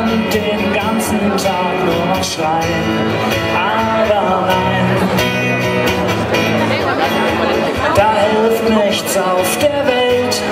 Könnte den ganzen Tag nur noch schreien, aber nein, da hilft nichts auf der Welt.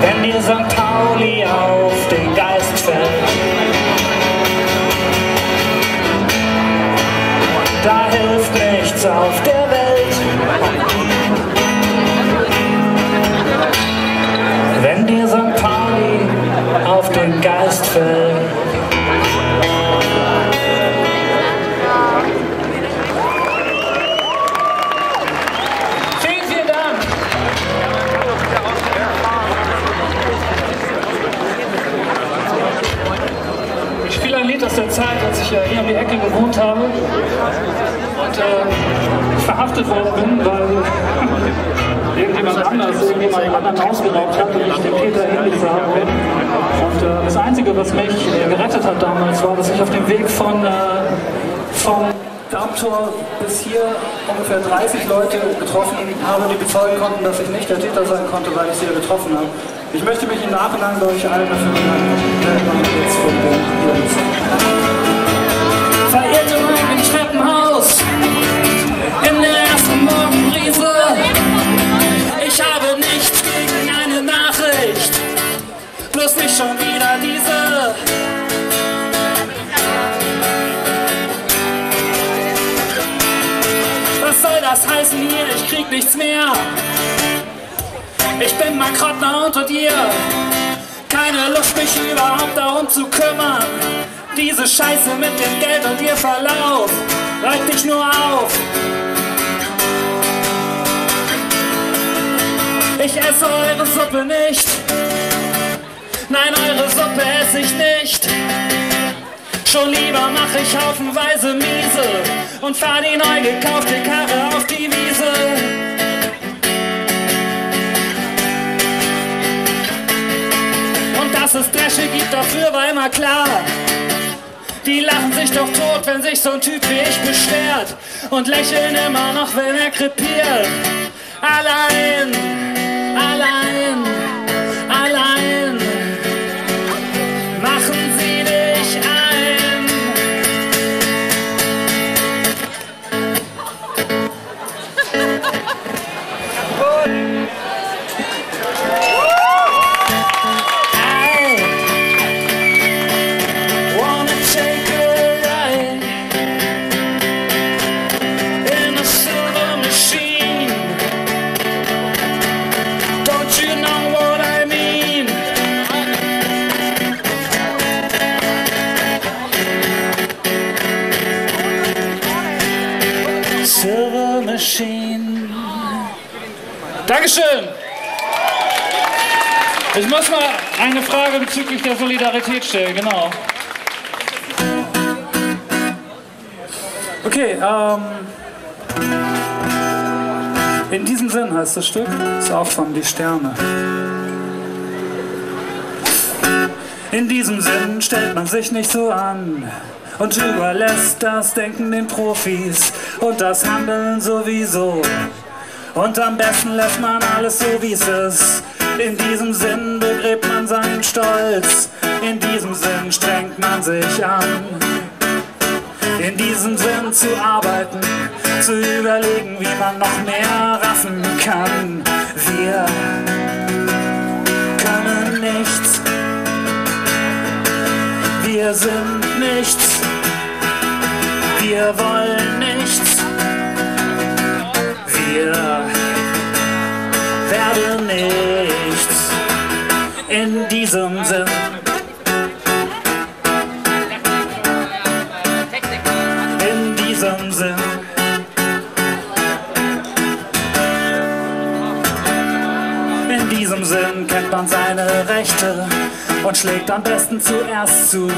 Wenn dir St. Pauli auf den Geist fällt, da hilft nichts auf der Welt. Auf den Geist fällt. Vielen, vielen Dank. Ich spiele ein Lied aus der Zeit, als ich hier um die Ecke gewohnt habe und äh, verhaftet worden bin, weil irgendjemand anders irgendjemand anderen ausgeraubt hat und ich den Peter hingefahren bin. Und äh, das Einzige, was mich äh, gerettet hat damals, war, dass ich auf dem Weg von, äh, vom Darmtor bis hier ungefähr 30 Leute getroffen habe, die bezeugen konnten, dass ich nicht der Täter sein konnte, weil ich sie ja getroffen habe. Ich möchte mich im Nachhinein bei euch allen dafür bedanken. Jetzt von den Jungs. Schon wieder diese. Was soll das heißen hier? Ich krieg nichts mehr. Ich bin Mankrottner unter dir. Keine Lust, mich überhaupt darum zu kümmern. Diese Scheiße mit dem Geld und ihr Verlauf reibt dich nur auf. Ich esse eure Suppe nicht. Nein, eure Suppe esse ich nicht. Schon lieber mach ich haufenweise miese und fahr die neu gekaufte Karre auf die Wiese. Und dass es Dresche gibt, dafür war immer klar. Die lachen sich doch tot, wenn sich so ein Typ wie ich beschwert und lächeln immer noch, wenn er krepiert. Allein, allein, allein Dankeschön. Ich muss mal eine Frage bezüglich der Solidarität stellen, genau. Okay, ähm. In diesem Sinn heißt das Stück, ist auch von Die Sterne. In diesem Sinn stellt man sich nicht so an und überlässt das Denken den Profis und das Handeln sowieso. Und am besten lässt man alles so wie es ist. In diesem Sinn begräbt man seinen Stolz. In diesem Sinn strengt man sich an. In diesem Sinn zu arbeiten, zu überlegen, wie man noch mehr raffen kann. Wir können nichts. Wir sind nichts. Wir wollen nichts. Wir werden nichts. In diesem Sinn. In diesem Sinn. In diesem Sinn kennt man seine Rechte und schlägt am besten zuerst zu.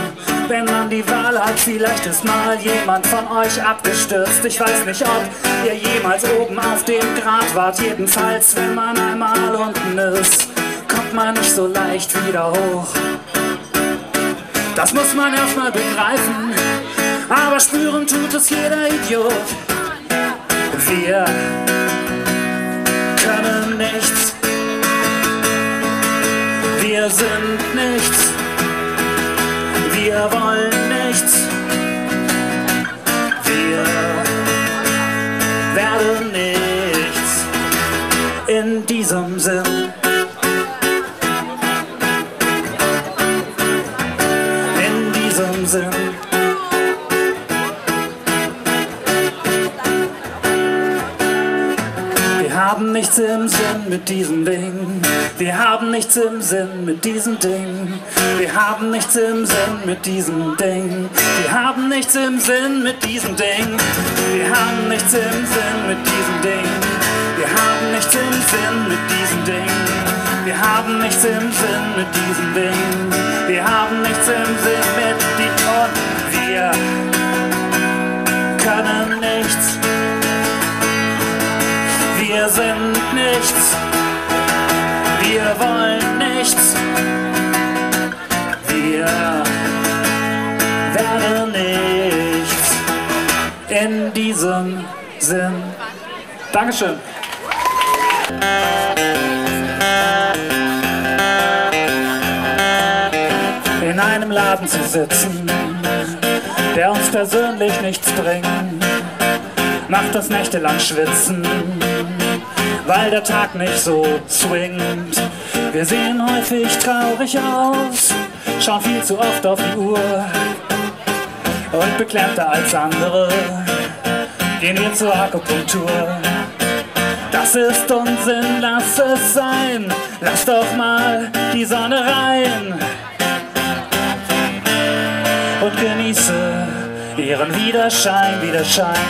Wenn man die Wahl hat, vielleicht ist mal jemand von euch abgestürzt. Ich weiß nicht, ob ihr jemals oben auf dem Grat wart. Jedenfalls, wenn man einmal unten ist, kommt man nicht so leicht wieder hoch. Das muss man erstmal begreifen, aber spüren tut es jeder Idiot. Wir können nichts, haben nichts im Sinn mit diesem Ding. Wir haben nichts im Sinn mit diesem Ding. Wir haben nichts im Sinn mit diesem Ding. Wir haben nichts im Sinn mit diesem Ding. Wir haben nichts im Sinn mit diesem Ding. Wir haben nichts im Sinn mit diesem Ding. Wir haben nichts im Sinn mit diesem Ding. Wir haben nichts im Sinn mit die und wir können nichts. Wir sind nichts. Wir wollen nichts. Wir werden nichts. In diesem Sinn. Dankeschön. In einem Laden zu sitzen, der uns persönlich nichts bringt, macht uns nächtelang schwitzen weil der Tag nicht so swingt. Wir sehen häufig traurig aus, schauen viel zu oft auf die Uhr und beklemmter als andere gehen wir zur Akupunktur. Das ist Unsinn, lass es sein, lass doch mal die Sonne rein und genieße ihren Widerschein, Widerschein,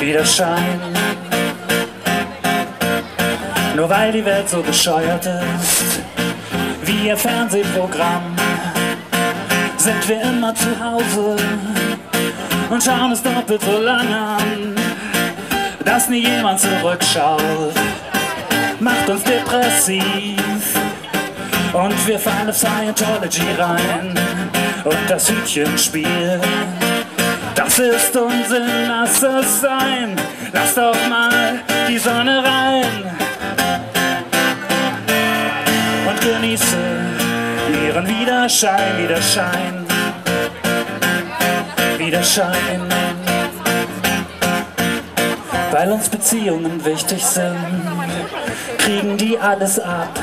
Widerschein. Nur weil die Welt so bescheuert ist, wie ihr Fernsehprogramm, sind wir immer zu Hause und schauen es doppelt so lange an, dass nie jemand zurückschaut, macht uns depressiv und wir fallen auf Scientology rein und das Hütchenspiel. Das ist Unsinn, lass es sein, lass doch mal die Sonne rein. Genieße ihren Widerschein, Widerschein, Widerschein. Weil uns Beziehungen wichtig sind, kriegen die alles ab.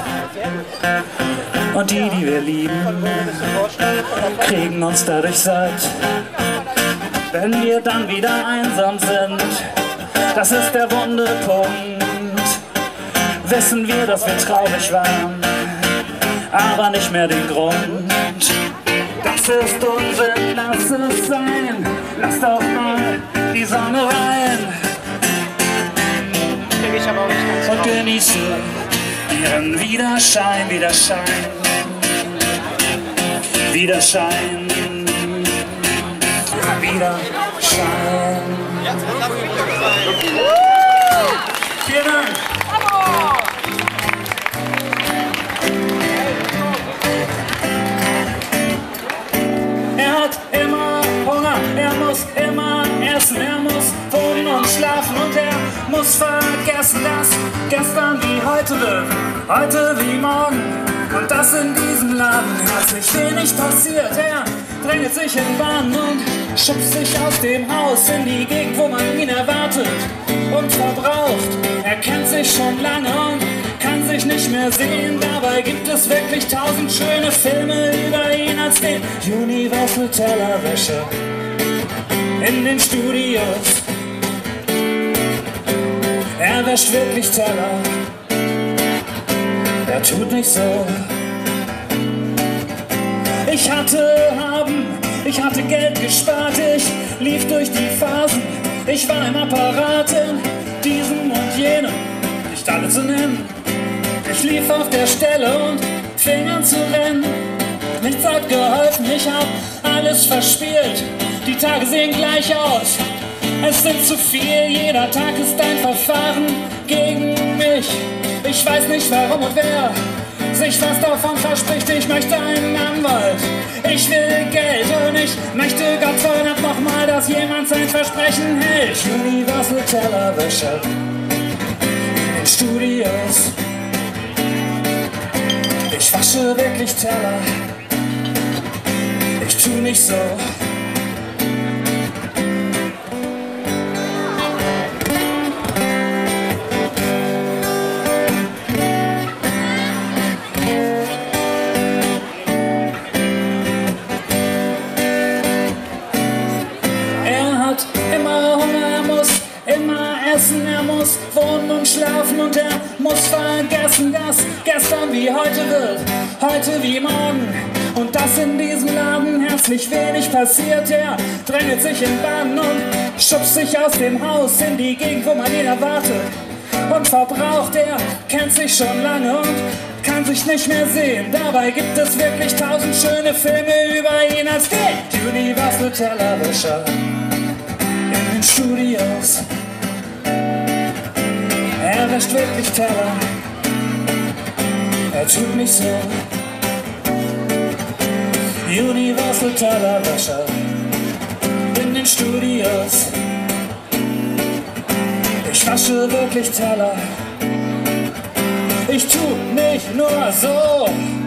Und die, die wir lieben, kriegen uns dadurch satt. Wenn wir dann wieder einsam sind, das ist der wunde Punkt wissen wir, dass wir traurig waren, aber nicht mehr den Grund. Das ist Unsinn, lass es sein, lass doch mal die Sonne rein. Und genieße ihren Widerschein, Widerschein, Widerschein, Widerschein. Vielen Dank. Heute wird, heute wie morgen. Und das in diesem Laden hat sich wenig passiert. Er drängelt sich in Bahn und schubst sich aus dem Haus in die Gegend, wo man ihn erwartet und verbraucht. Er kennt sich schon lange und kann sich nicht mehr sehen. Dabei gibt es wirklich tausend schöne Filme über ihn als den Universal Tellerwäsche in den Studios. Er wäscht wirklich Teller. Tut nicht so. Ich hatte haben, ich hatte Geld gespart, ich lief durch die Phasen. Ich war im Apparat in diesem und jenem, nicht alle zu nennen. Ich lief auf der Stelle und fing an zu rennen. Nichts hat geholfen, ich hab alles verspielt. Die Tage sehen gleich aus. Es sind zu viel, jeder Tag ist ein Verfahren gegen mich. Ich weiß nicht warum und wer sich was davon verspricht. Ich möchte einen Anwalt, ich will Geld und ich möchte Gott Dank nochmal, dass jemand sein Versprechen hält. Universal Television in Studios. Ich wasche wirklich Teller. Ich tu nicht so. Muss wohnen und schlafen und er muss vergessen, dass gestern wie heute wird, heute wie morgen. Und dass in diesem Laden herzlich wenig passiert, er drängelt sich in Bahn und schubst sich aus dem Haus in die Gegend, wo man ihn erwartet. Und verbraucht, er kennt sich schon lange und kann sich nicht mehr sehen. Dabei gibt es wirklich tausend schöne Filme über ihn als die Universal Television in den Studios. Er wäscht wirklich Teller. Er tut nicht so. Universal Tellerwäscher in den Studios. Ich wasche wirklich Teller. Ich tu nicht nur so.